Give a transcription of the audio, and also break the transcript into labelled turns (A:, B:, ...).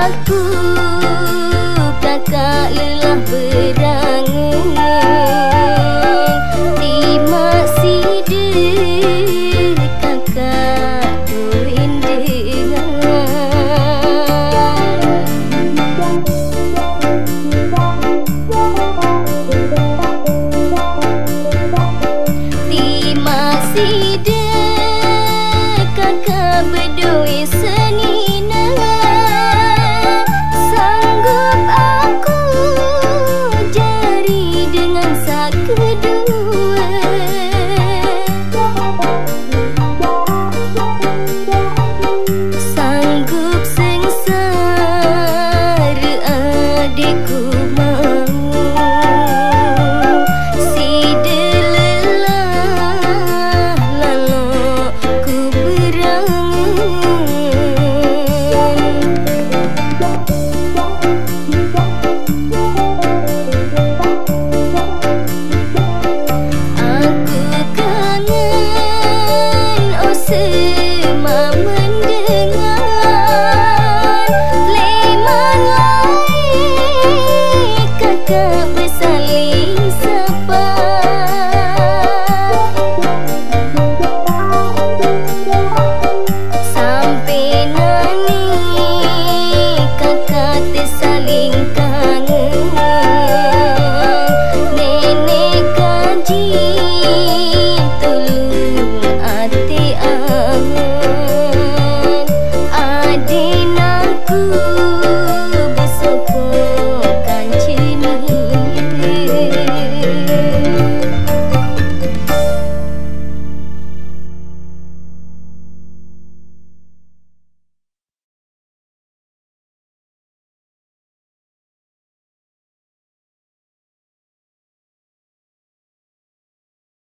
A: aku